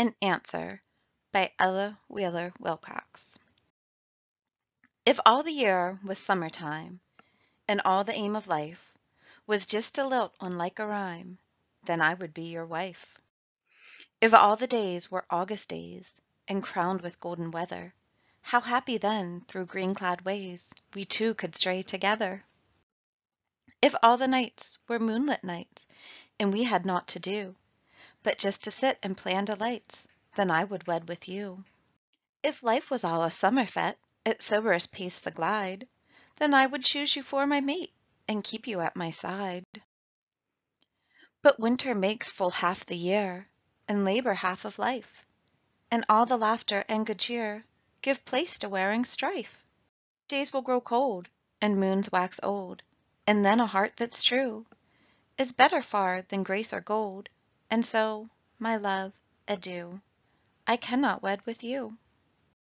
AN ANSWER by Ella Wheeler Wilcox If all the year was summer time, And all the aim of life Was just to lilt on like a rhyme, Then I would be your wife. If all the days were August days, And crowned with golden weather, How happy then, through green clad ways, We two could stray together! If all the nights were moonlit nights, And we had naught to do But just to sit and plan delights, Then I would wed with you. If life was all a summer fête, At soberest pace the glide, Then I would choose you for my mate, And keep you at my side. But winter makes full half the year, And labor half of life, And all the laughter and good cheer Give place to wearing strife. Days will grow cold, and moons wax old, And then a heart that's true Is better far than grace or gold, And so, my love, adieu! I cannot wed with you.